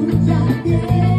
不再变。